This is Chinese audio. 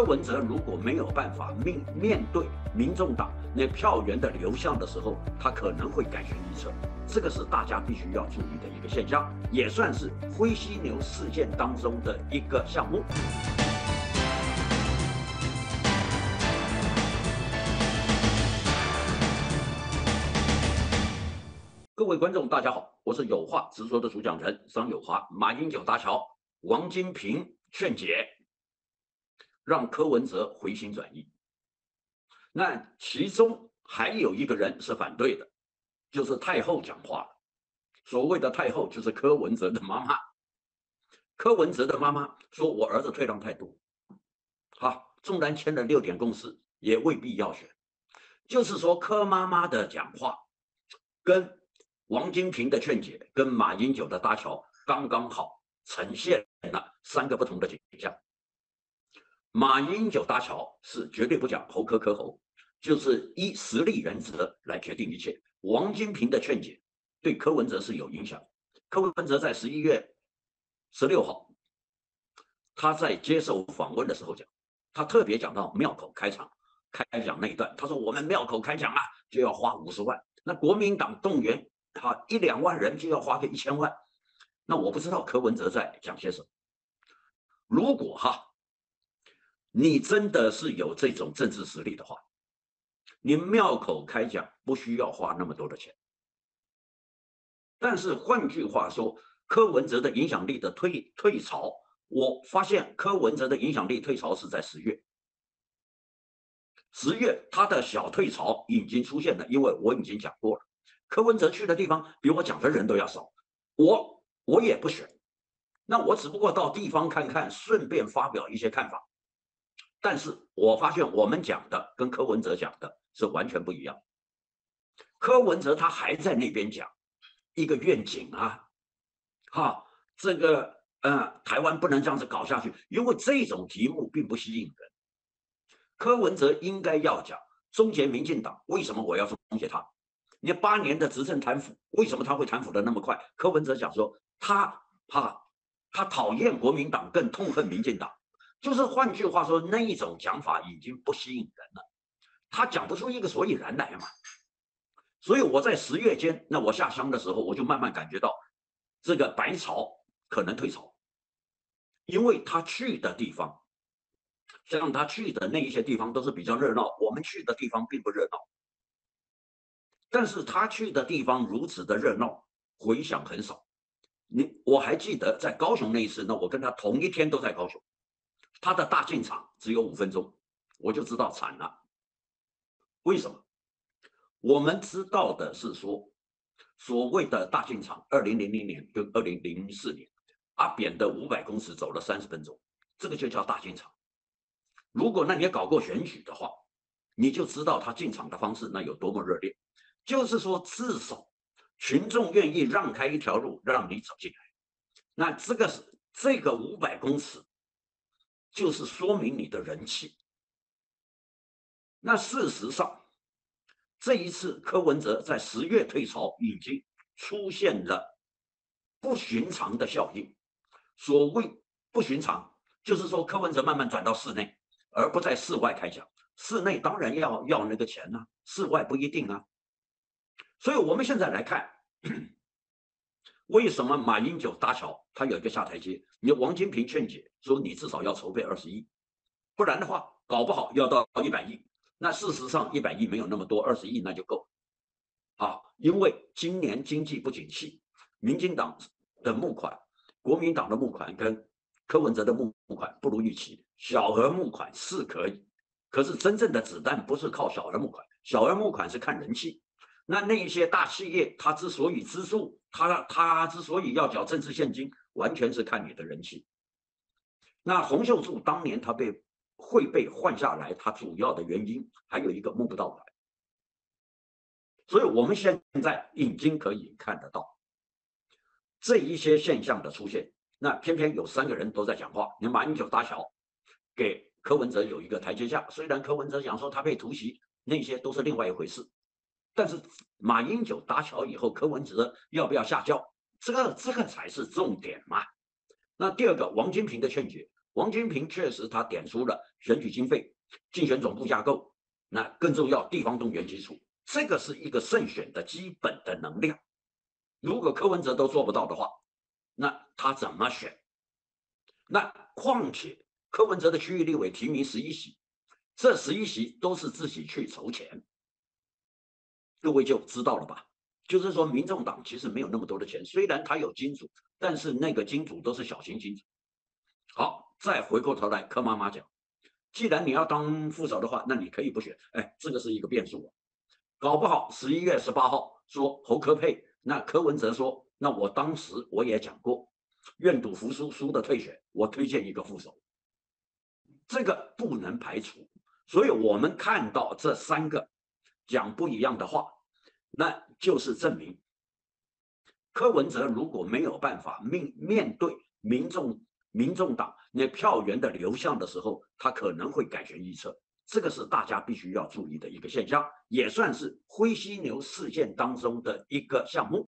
柯文哲如果没有办法面面对民众党那票源的流向的时候，他可能会改弦易辙，这个是大家必须要注意的一个现象，也算是灰犀牛事件当中的一个项目。各位观众，大家好，我是有话直说的主讲人张友华。马英九搭桥，王金平劝解。让柯文哲回心转意，那其中还有一个人是反对的，就是太后讲话了。所谓的太后就是柯文哲的妈妈。柯文哲的妈妈说：“我儿子退让太多，好，纵然签了六点共识，也未必要选。”就是说，柯妈妈的讲话跟王金平的劝解，跟马英九的搭桥，刚刚好呈现了三个不同的景象。马英九搭桥是绝对不讲侯科科侯，就是依实力原则来决定一切。王金平的劝解对柯文哲是有影响。柯文哲在十一月十六号，他在接受访问的时候讲，他特别讲到庙口开场开讲那一段，他说我们庙口开讲啊就要花五十万，那国民党动员哈一两万人就要花个一千万，那我不知道柯文哲在讲些什么。如果哈。你真的是有这种政治实力的话，你庙口开讲不需要花那么多的钱。但是换句话说，柯文哲的影响力的退退潮，我发现柯文哲的影响力退潮是在十月。十月他的小退潮已经出现了，因为我已经讲过了，柯文哲去的地方比我讲的人都要少，我我也不选，那我只不过到地方看看，顺便发表一些看法。但是我发现我们讲的跟柯文哲讲的是完全不一样。柯文哲他还在那边讲一个愿景啊，哈，这个呃，台湾不能这样子搞下去，因为这种题目并不吸引人。柯文哲应该要讲终结民进党，为什么我要终结他？你八年的执政贪腐，为什么他会贪腐的那么快？柯文哲讲说他哈，他讨厌国民党，更痛恨民进党。就是换句话说，那一种讲法已经不吸引人了，他讲不出一个所以然来嘛。所以我在十月间，那我下乡的时候，我就慢慢感觉到，这个白潮可能退潮，因为他去的地方，像他去的那一些地方都是比较热闹，我们去的地方并不热闹。但是他去的地方如此的热闹，回响很少。你我还记得在高雄那一次，那我跟他同一天都在高雄。他的大进场只有五分钟，我就知道惨了。为什么？我们知道的是说，所谓的大进场，二零零零年跟二零零四年，阿扁的五百公尺走了三十分钟，这个就叫大进场。如果那你搞过选举的话，你就知道他进场的方式那有多么热烈。就是说，至少群众愿意让开一条路让你走进来。那这个是这个五百公尺。就是说明你的人气。那事实上，这一次柯文哲在十月退潮，已经出现了不寻常的效应。所谓不寻常，就是说柯文哲慢慢转到室内，而不在室外开讲。室内当然要要那个钱呢，室外不一定啊。所以我们现在来看。为什么马英九搭桥，他有一个下台阶？你王金平劝解说，你至少要筹备二十亿，不然的话，搞不好要到一百亿。那事实上，一百亿没有那么多，二十亿那就够。啊，因为今年经济不景气，民进党的募款、国民党的募款跟柯文哲的募款不如预期。小额募款是可以，可是真正的子弹不是靠小额募款，小额募款是看人气。那那一些大企业，他之所以资助，他他之所以要缴政治现金，完全是看你的人气。那洪秀柱当年他被会被换下来，他主要的原因还有一个募不到。所以我们现在已经可以看得到这一些现象的出现。那偏偏有三个人都在讲话，你马英九搭桥，给柯文哲有一个台阶下。虽然柯文哲讲说他被突袭，那些都是另外一回事。但是马英九搭桥以后，柯文哲要不要下轿？这个这个才是重点嘛。那第二个，王金平的劝解，王。王金平确实他点出了选举经费、竞选总部架构，那更重要地方动员基础，这个是一个胜选的基本的能量。如果柯文哲都做不到的话，那他怎么选？那况且柯文哲的区域立委提名十一席，这十一席都是自己去筹钱，各位就知道了吧？就是说，民众党其实没有那么多的钱，虽然他有金主，但是那个金主都是小型金主。好，再回过头来，柯妈妈讲，既然你要当副手的话，那你可以不选。哎，这个是一个变数啊，搞不好十一月十八号说侯科配，那柯文哲说，那我当时我也讲过，愿赌服输，输的退选，我推荐一个副手，这个不能排除。所以我们看到这三个讲不一样的话。那就是证明，柯文哲如果没有办法面面对民众、民众党那票源的流向的时候，他可能会改弦易辙。这个是大家必须要注意的一个现象，也算是灰犀牛事件当中的一个项目。